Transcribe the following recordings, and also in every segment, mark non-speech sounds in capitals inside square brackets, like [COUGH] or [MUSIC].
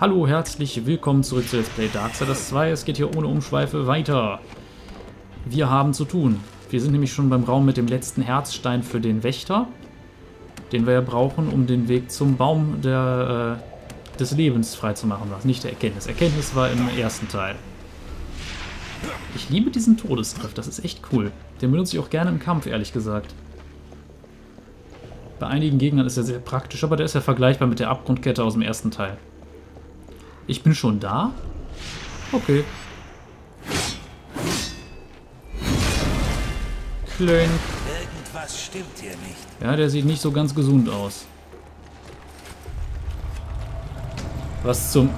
Hallo, herzlich willkommen zurück zu Let's Play Darksiders 2. Es geht hier ohne Umschweife weiter. Wir haben zu tun. Wir sind nämlich schon beim Raum mit dem letzten Herzstein für den Wächter, den wir ja brauchen, um den Weg zum Baum der, äh, des Lebens freizumachen. Was nicht der Erkenntnis. Erkenntnis war im ersten Teil. Ich liebe diesen Todesgriff, das ist echt cool. Den benutze ich auch gerne im Kampf, ehrlich gesagt. Bei einigen Gegnern ist er sehr praktisch, aber der ist ja vergleichbar mit der Abgrundkette aus dem ersten Teil. Ich bin schon da? Okay. Klein. Irgendwas stimmt hier nicht. Ja, der sieht nicht so ganz gesund aus. Was zum...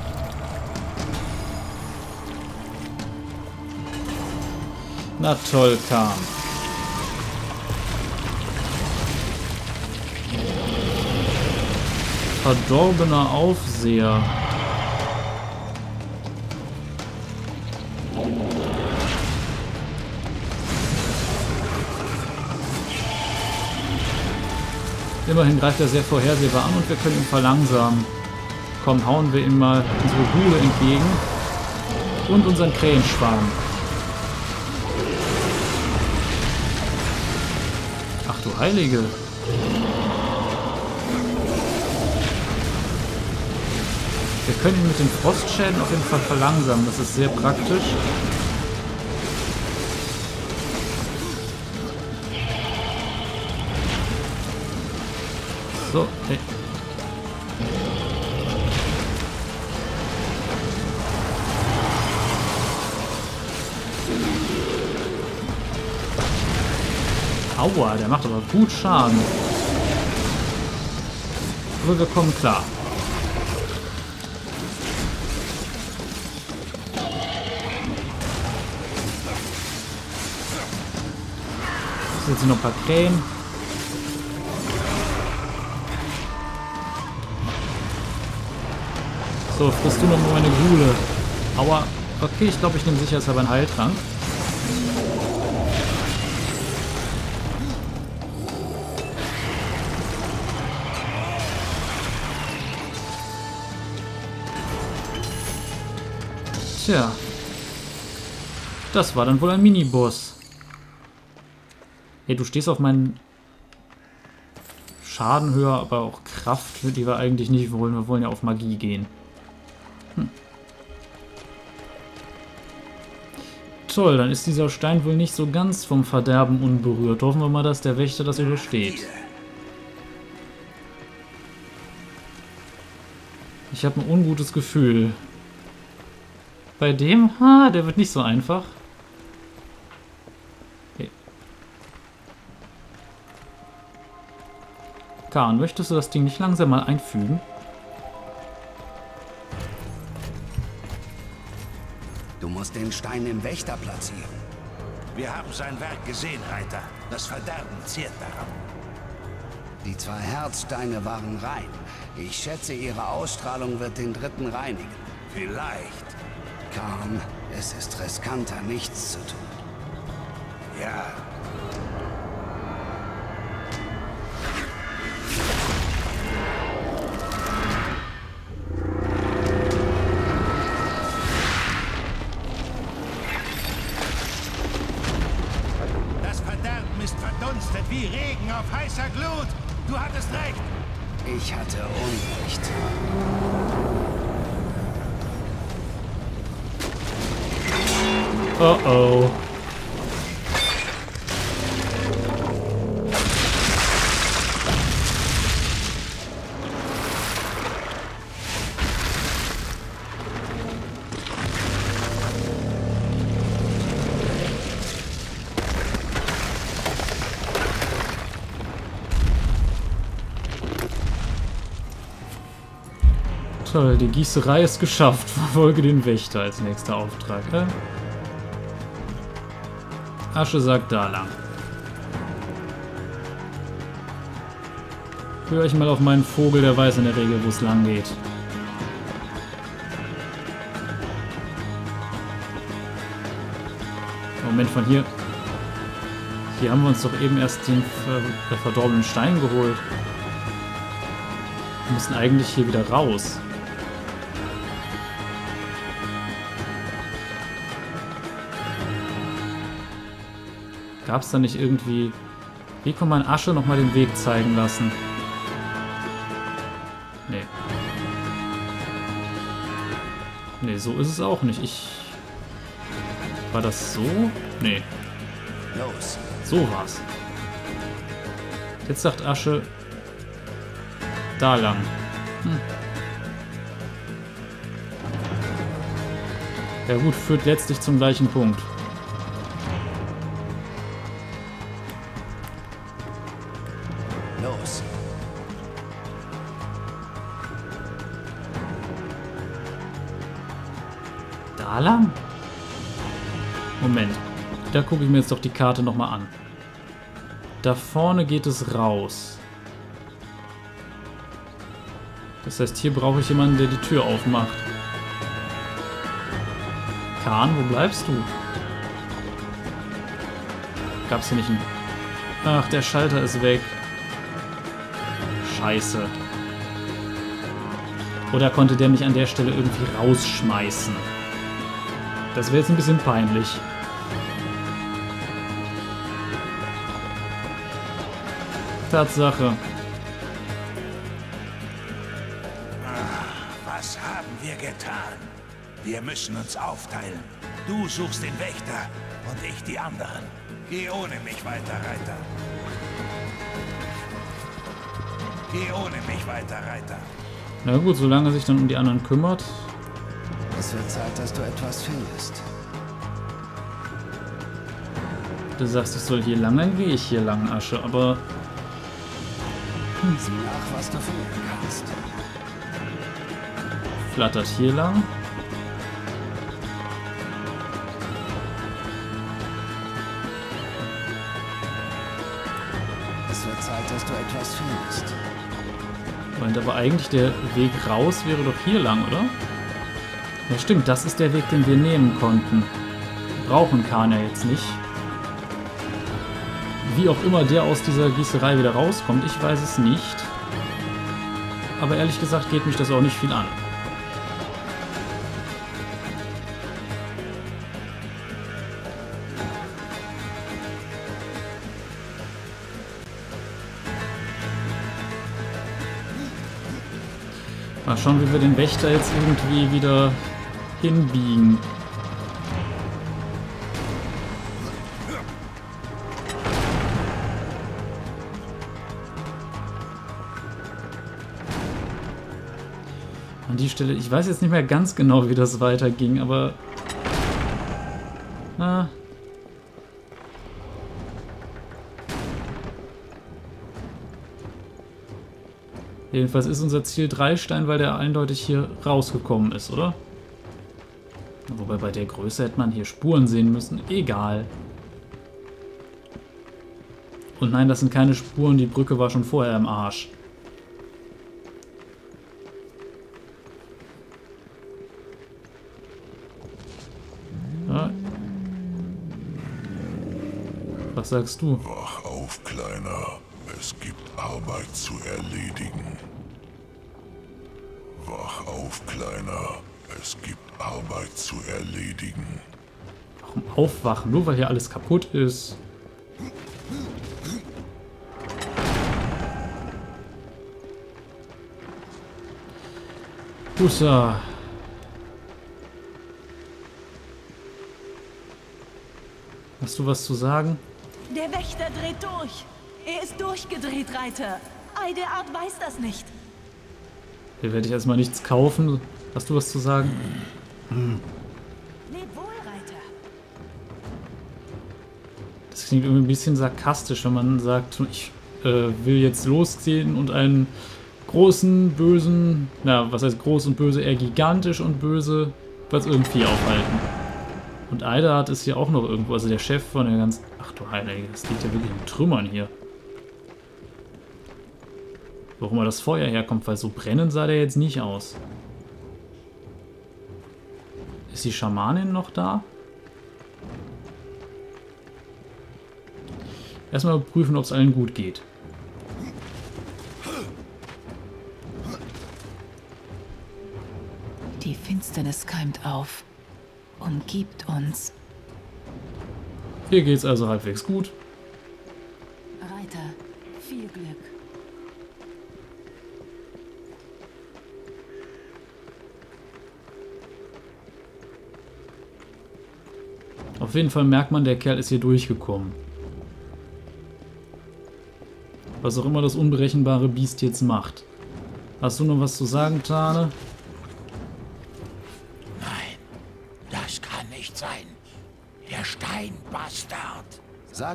Na toll, kam. Verdorbener Aufseher. Immerhin greift er sehr vorhersehbar an und wir können ihn verlangsamen. Komm, hauen wir ihm mal unsere Gule entgegen. Und unseren Krähenschwarm. Ach du Heilige. Wir können ihn mit den Frostschäden auf jeden Fall verlangsamen. Das ist sehr praktisch. So, hey. Aua, der macht aber gut Schaden. Aber wir kommen klar. Jetzt noch ein paar Krähen. So, frisst du noch mal meine Gule. Aua. Okay, ich glaube, ich nehme sicherheitshalber einen Heiltrank. Tja. Das war dann wohl ein Miniboss. Hey, du stehst auf meinen Schaden höher, aber auch Kraft, die wir eigentlich nicht wollen. Wir wollen ja auf Magie gehen. Hm. Toll, dann ist dieser Stein wohl nicht so ganz vom Verderben unberührt. Hoffen wir mal, dass der Wächter das übersteht. Ich habe ein ungutes Gefühl. Bei dem, ha, der wird nicht so einfach. Okay. Khan, möchtest du das Ding nicht langsam mal einfügen? Den Stein im Wächter platzieren. Wir haben sein Werk gesehen, Reiter. Das Verderben zehrt daran. Die zwei Herzsteine waren rein. Ich schätze, ihre Ausstrahlung wird den dritten reinigen. Vielleicht. Khan, es ist riskanter, nichts zu tun. Ja. Auf heißer Glut. Du hattest recht. Ich hatte Unrecht. Oh oh. Die Gießerei ist geschafft. [LAUGHS] Verfolge den Wächter als nächster Auftrag. Hä? Asche sagt da lang. Höre ich mal auf meinen Vogel, der weiß in der Regel, wo es lang geht. Moment, von hier. Hier haben wir uns doch eben erst den ver verdorbenen Stein geholt. Wir müssen eigentlich hier wieder raus. Gab es da nicht irgendwie... Wie kann man Asche nochmal den Weg zeigen lassen? Nee. Nee, so ist es auch nicht. Ich... War das so? Nee. Los. So war's. Jetzt sagt Asche... Da lang. Hm. Ja gut, führt letztlich zum gleichen Punkt. Gucke ich mir jetzt doch die Karte nochmal an. Da vorne geht es raus. Das heißt, hier brauche ich jemanden, der die Tür aufmacht. Kahn, wo bleibst du? Gab's hier nicht einen... Ach, der Schalter ist weg. Scheiße. Oder konnte der mich an der Stelle irgendwie rausschmeißen? Das wäre jetzt ein bisschen peinlich. Tatsache. Was haben wir getan? Wir müssen uns aufteilen. Du suchst den Wächter und ich die anderen. Geh ohne mich weiter, Reiter. Geh ohne mich weiter, Reiter. Na gut, solange er sich dann um die anderen kümmert. Es wird Zeit, dass du etwas findest. Du sagst, ich soll hier lang, dann gehe ich hier lang, Asche. Aber Nach, was du finden kannst. flattert hier lang. Es wird Zeit, dass du etwas findest. Moment, aber eigentlich der Weg raus wäre doch hier lang, oder? Ja stimmt, das ist der Weg, den wir nehmen konnten. Wir brauchen Kahn ja jetzt nicht. Wie auch immer der aus dieser Gießerei wieder rauskommt, ich weiß es nicht. Aber ehrlich gesagt geht mich das auch nicht viel an. Mal schauen, wie wir den Wächter jetzt irgendwie wieder hinbiegen. Die Stelle, ich weiß jetzt nicht mehr ganz genau, wie das weiterging, aber... Na, Jedenfalls ist unser Ziel Dreistein, weil der eindeutig hier rausgekommen ist, oder? Wobei bei der Größe hätte man hier Spuren sehen müssen. Egal. Und nein, das sind keine Spuren, die Brücke war schon vorher im Arsch. Was sagst du? Wach auf, Kleiner. Es gibt Arbeit zu erledigen. Wach auf, Kleiner. Es gibt Arbeit zu erledigen. Warum aufwachen? Nur weil hier alles kaputt ist. Hussa. Hast du was zu sagen? Der Wächter dreht durch. Er ist durchgedreht, Reiter. Eideart weiß das nicht. Hier werde ich erstmal nichts kaufen. Hast du was zu sagen? Leb wohl, Reiter. Das klingt irgendwie ein bisschen sarkastisch, wenn man sagt, ich äh, will jetzt losziehen und einen großen, bösen, na, was heißt groß und böse, eher gigantisch und böse, was irgendwie aufhalten. Und Eidard ist hier auch noch irgendwo, also der Chef von der ganzen... Ach du Heilige, das liegt ja wirklich in Trümmern hier. Warum immer das Feuer herkommt, weil so brennen sah der jetzt nicht aus. Ist die Schamanin noch da? Erstmal prüfen, ob es allen gut geht. Die Finsternis keimt auf. Umgibt uns. Hier geht's also halbwegs gut. Reiter. Viel Glück. Auf jeden Fall merkt man, der Kerl ist hier durchgekommen. Was auch immer das unberechenbare Biest jetzt macht. Hast du noch was zu sagen, Tane?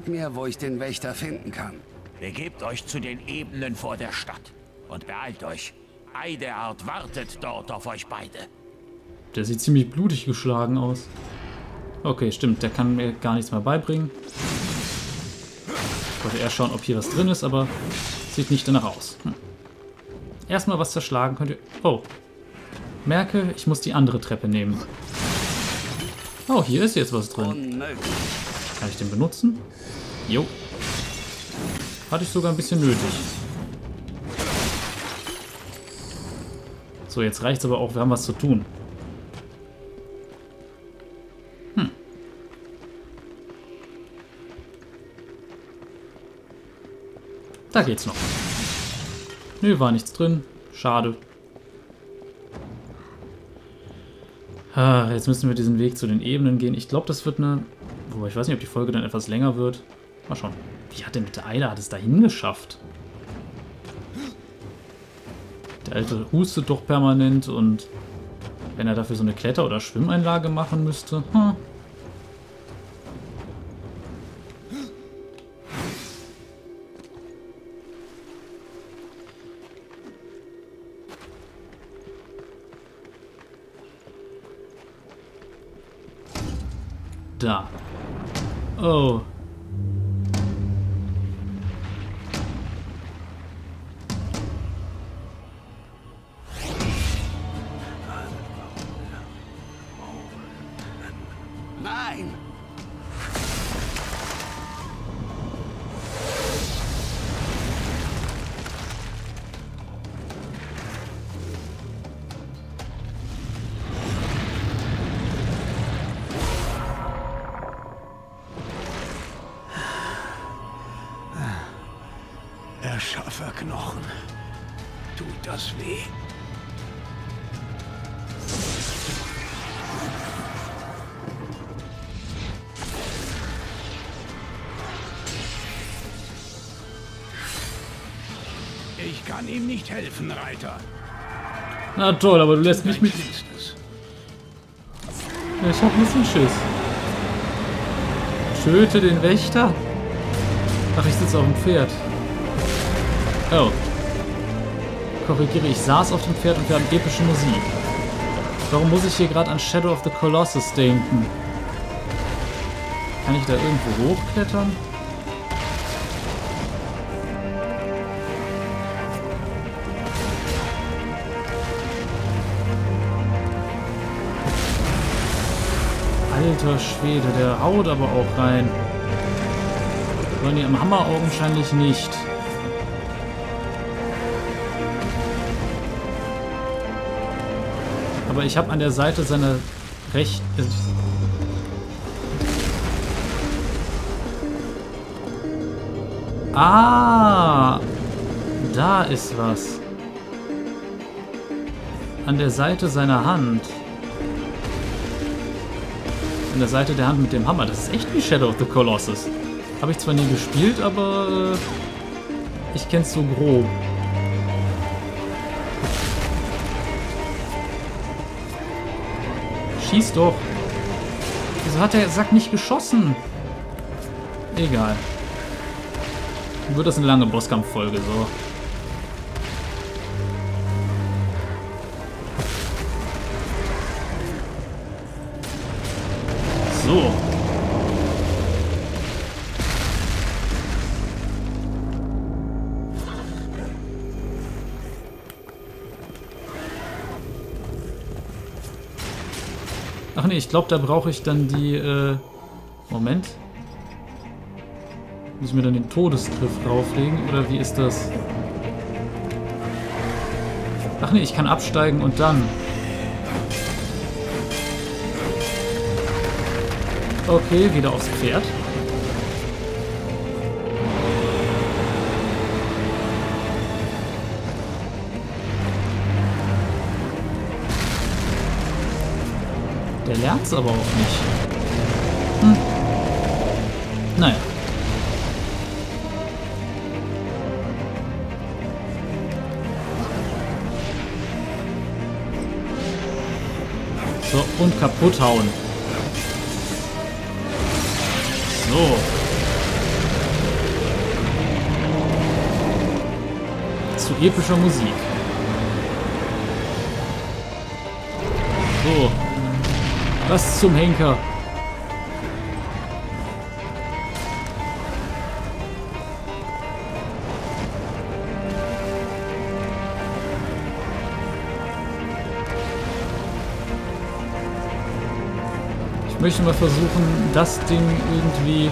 Mir, wo ich den Wächter finden kann. Begebt euch zu den Ebenen vor der Stadt. Und beeilt euch. Eideart wartet dort auf euch beide. Der sieht ziemlich blutig geschlagen aus. Okay, stimmt. Der kann mir gar nichts mehr beibringen. Ich wollte eher schauen, ob hier was drin ist, aber sieht nicht danach aus. Hm. Erstmal was zerschlagen könnt ihr... Oh. Merke, ich muss die andere Treppe nehmen. Oh, hier ist jetzt was drin. Unmöglich. Kann ich den benutzen? Jo. Hatte ich sogar ein bisschen nötig. So, jetzt reicht's aber auch. Wir haben was zu tun. Hm. Da geht's noch. Nö, war nichts drin. Schade. Ah, jetzt müssen wir diesen Weg zu den Ebenen gehen. Ich glaube, das wird eine... Wobei, ich weiß nicht, ob die Folge dann etwas länger wird. Mal schauen. Wie hat denn mit der Eile hat es dahin geschafft? Der alte hustet doch permanent und wenn er dafür so eine Kletter- oder Schwimmeinlage machen müsste. Hm. Da. Oh. Ich kann ihm nicht helfen, Reiter. Na toll, aber du lässt mich mit... Ja, Ich hab ein bisschen Schiss. Töte den Wächter? Ach, ich sitze auf dem Pferd. Oh. Korrigiere, ich saß auf dem Pferd und wir haben epische Musik. Warum muss ich hier gerade an Shadow of the Colossus denken? Kann ich da irgendwo hochklettern? Alter Schwede, der haut aber auch rein. Ronny am Hammer augenscheinlich nicht. Aber ich habe an der Seite seiner recht. Ah, da ist was. An der Seite seiner Hand. An der Seite der Hand mit dem Hammer. Das ist echt wie Shadow of the Colossus. Habe ich zwar nie gespielt, aber äh, ich kenn's so grob. Schieß doch. Wieso hat der Sack nicht geschossen? Egal. Wird das eine lange Bosskampffolge. So. Ach nee, ich glaube, da brauche ich dann die, äh... Moment. Muss ich mir dann den Todesgriff drauflegen? Oder wie ist das? Ach nee, ich kann absteigen und dann... Okay, wieder aufs Pferd. Der lernt's aber auch nicht. Hm. Naja. So, und kaputt hauen. So. Zu epischer Musik. So. Was zum Henker? Ich möchte mal versuchen, das Ding irgendwie...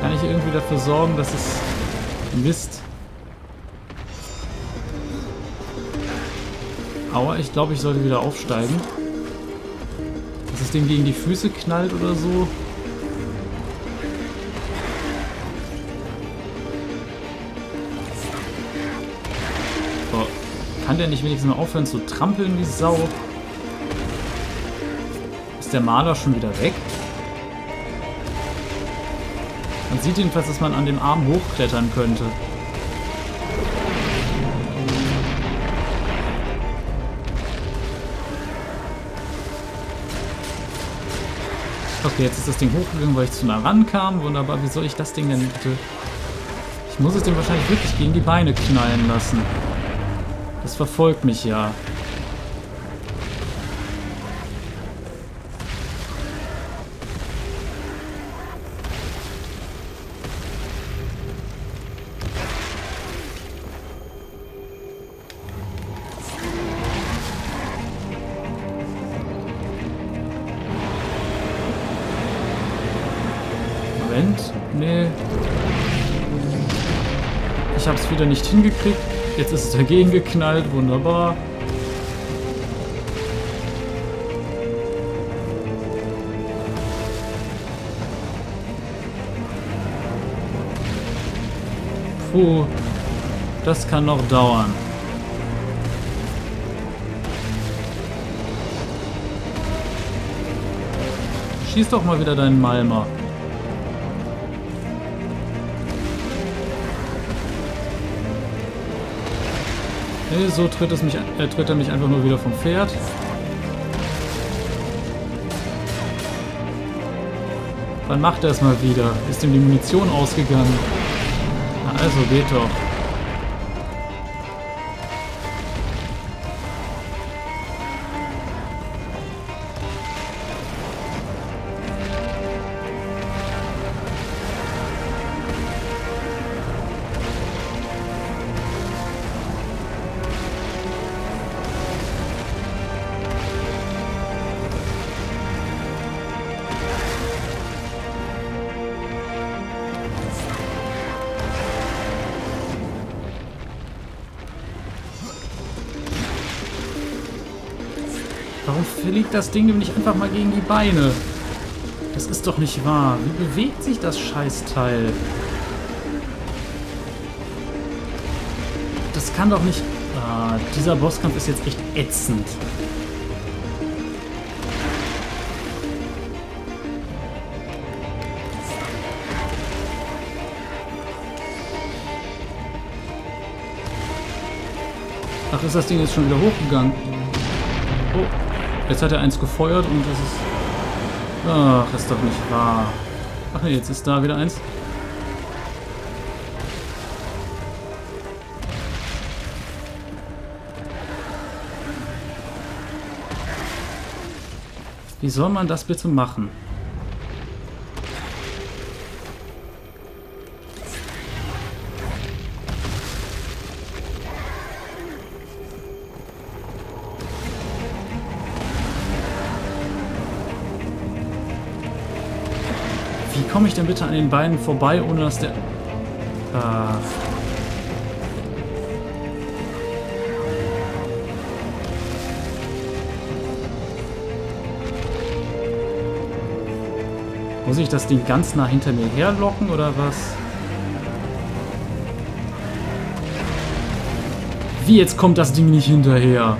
Kann ich irgendwie dafür sorgen, dass es... Mist. Aua, ich glaube, ich sollte wieder aufsteigen. Dass das Ding gegen die Füße knallt oder so. So. Kann der nicht wenigstens mal aufhören zu trampeln wie Sau? Ist der Maler schon wieder weg? Man sieht jedenfalls, dass man an dem Arm hochklettern könnte. Okay, jetzt ist das Ding hochgegangen, weil ich zu nah rankam. Wunderbar, wie soll ich das Ding denn bitte... Ich muss es dem wahrscheinlich wirklich gegen die Beine knallen lassen. Das verfolgt mich ja. Moment. Nee. Ich habe es wieder nicht hingekriegt. Jetzt ist es dagegen geknallt. Wunderbar. Puh. Das kann noch dauern. Schieß doch mal wieder deinen Malmer. Nee, so tritt, es mich, äh, tritt er mich einfach nur wieder vom Pferd. Wann macht er es mal wieder? Ist ihm die Munition ausgegangen? Na also, geht doch. Warum fliegt das Ding nicht einfach mal gegen die Beine? Das ist doch nicht wahr. Wie bewegt sich das Scheißteil? Das kann doch nicht... Ah, dieser Bosskampf ist jetzt echt ätzend. Ach, ist das Ding jetzt schon wieder hochgegangen? Oh, jetzt hat er eins gefeuert und das ist... Ach, ist doch nicht wahr. Ach nee, jetzt ist da wieder eins. Wie soll man das bitte machen? Komme ich denn bitte an den Beinen vorbei, ohne dass der... Ah. Muss ich das Ding ganz nah hinter mir herlocken oder was? Wie, jetzt kommt das Ding nicht hinterher?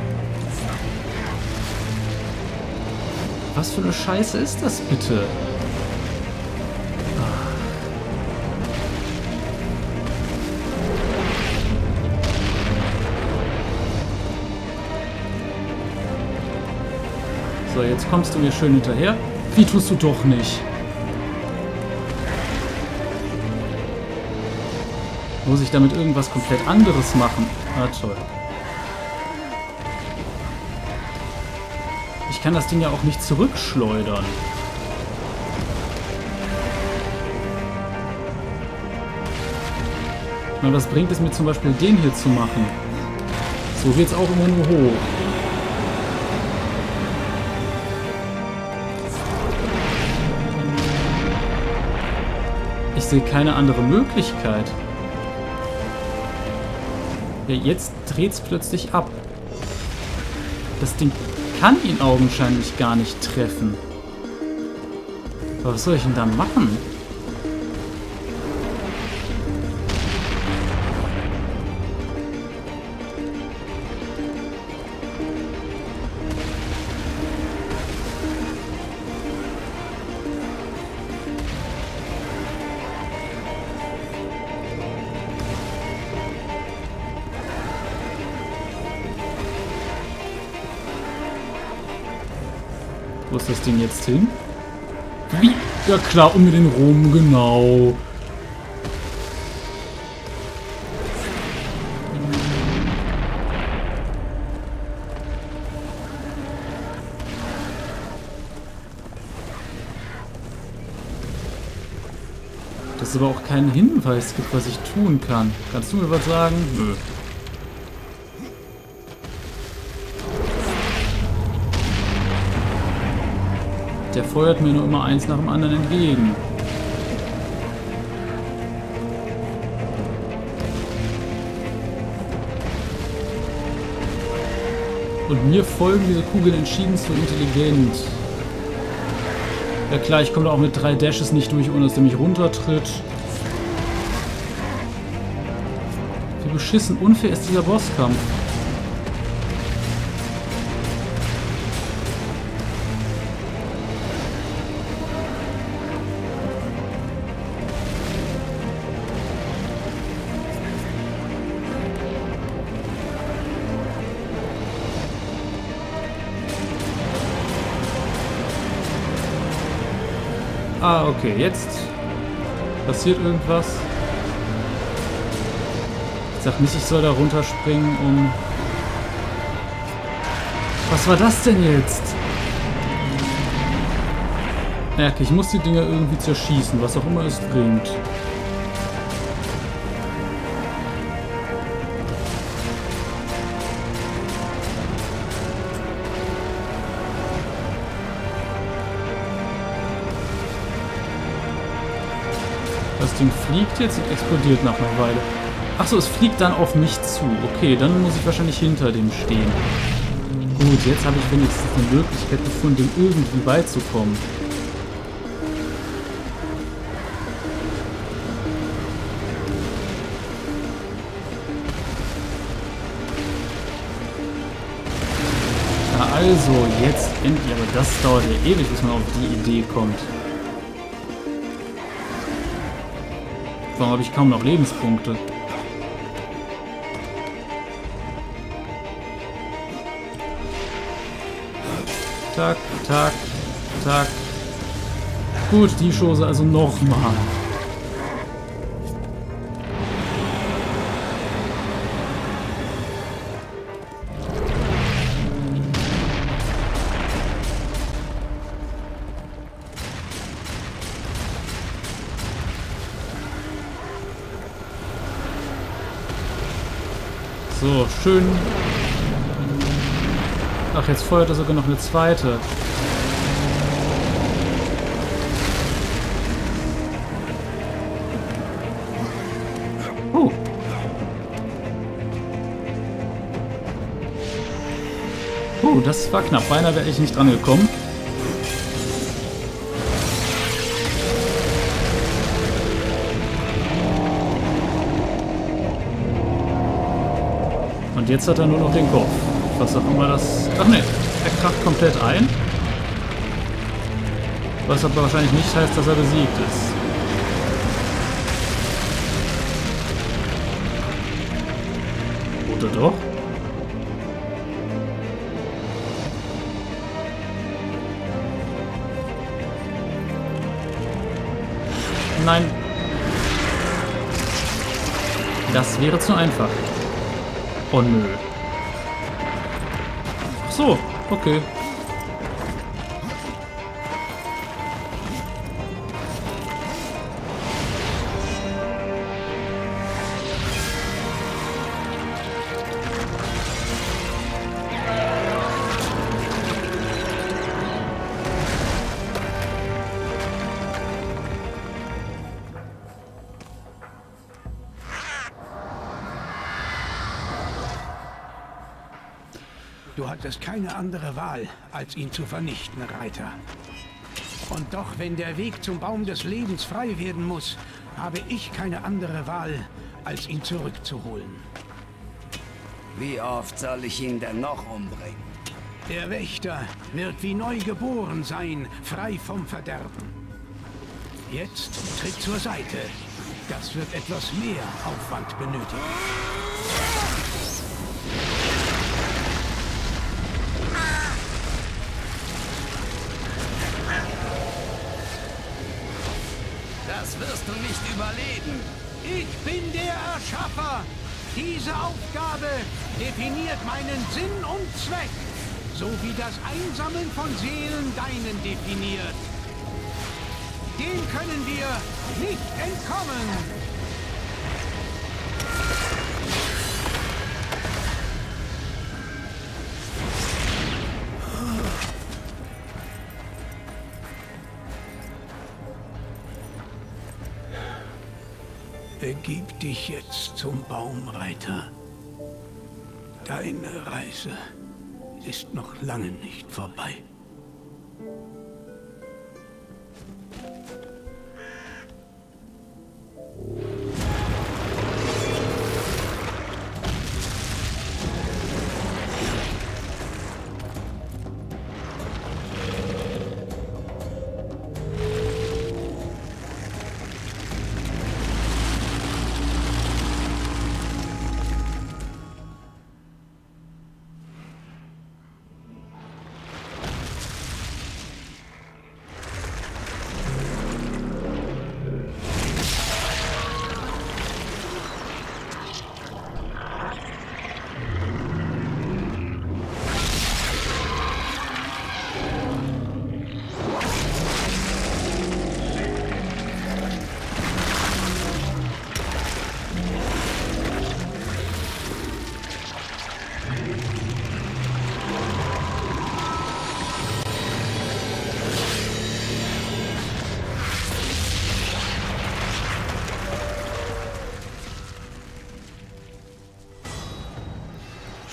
Was für eine Scheiße ist das bitte? So, jetzt kommst du mir schön hinterher. Wie tust du doch nicht? Muss ich damit irgendwas komplett anderes machen? Ah, toll. Ich kann das Ding ja auch nicht zurückschleudern. Na, was bringt es mir zum Beispiel, den hier zu machen? So geht's auch immer nur hoch. Sehe keine andere Möglichkeit. Ja, jetzt dreht's plötzlich ab. Das Ding kann ihn augenscheinlich gar nicht treffen. Aber was soll ich denn dann machen? Das Ding jetzt hin? Wie? Ja klar, um den rum, genau. Dass es aber auch keinen Hinweis gibt, was ich tun kann. Kannst du mir was sagen? Nö. Der feuert mir nur immer eins nach dem anderen entgegen. Und mir folgen diese Kugeln entschieden zu intelligent. Ja klar, ich komme da auch mit drei Dashes nicht durch, ohne dass der mich runtertritt. Wie beschissen unfair ist dieser Bosskampf. Ah, okay, jetzt passiert irgendwas. Ich sag nicht, ich soll da runterspringen, um... Was war das denn jetzt? Merke, ich muss die Dinger irgendwie zerschießen, was auch immer es bringt. Ding fliegt jetzt und explodiert nach einer Weile. Achso, es fliegt dann auf mich zu. Okay, dann muss ich wahrscheinlich hinter dem stehen. Gut, jetzt habe ich wenigstens eine Möglichkeit gefunden, dem irgendwie beizukommen. Also, jetzt endlich. Aber das dauert ja ewig, bis man auf die Idee kommt. Warum habe ich kaum noch Lebenspunkte? Tak, tak, tak. Gut, die Chose also nochmal. So, schön. Ach, jetzt feuert er sogar noch eine zweite. Oh. Oh, das war knapp. Beinahe wäre ich nicht dran gekommen. Jetzt hat er nur noch den Kopf. Was auch immer das... Ach ne, er kracht komplett ein. Was aber wahrscheinlich nicht heißt, dass er besiegt ist. Oder doch? Nein. Das wäre zu einfach. Oh nö. Ach so, okay. Hattest keine andere Wahl, als ihn zu vernichten, Reiter. Und doch, wenn der Weg zum Baum des Lebens frei werden muss, habe ich keine andere Wahl, als ihn zurückzuholen. Wie oft soll ich ihn denn noch umbringen? Der Wächter wird wie neu geboren sein, frei vom Verderben. Jetzt tritt zur Seite. Das wird etwas mehr Aufwand benötigen. Du nicht überleben. Ich bin der Erschaffer. Diese Aufgabe definiert meinen Sinn und Zweck, so wie das Einsammeln von Seelen deinen definiert. Dem können wir nicht entkommen. Dich jetzt zum Baumreiter. Deine Reise ist noch lange nicht vorbei.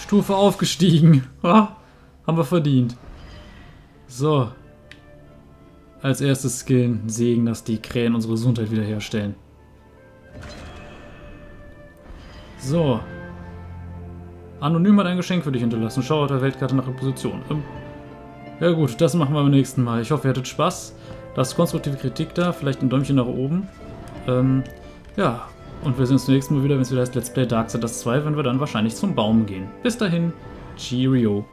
Stufe aufgestiegen. [LAUGHS] Ha, haben wir verdient. So. Als erstes skillen Segen, dass die Krähen unsere Gesundheit wiederherstellen. So. Anonym hat ein Geschenk für dich hinterlassen. Schau auf der Weltkarte nach der Position. Ähm, ja gut, das machen wir beim nächsten Mal. Ich hoffe, ihr hattet Spaß. Lasst konstruktive Kritik da, vielleicht ein Däumchen nach oben. Ähm, ja, und wir sehen uns beim nächsten Mal wieder, wenn es wieder heißt Let's Play Darksiders 2, wenn wir dann wahrscheinlich zum Baum gehen. Bis dahin, Cheerio.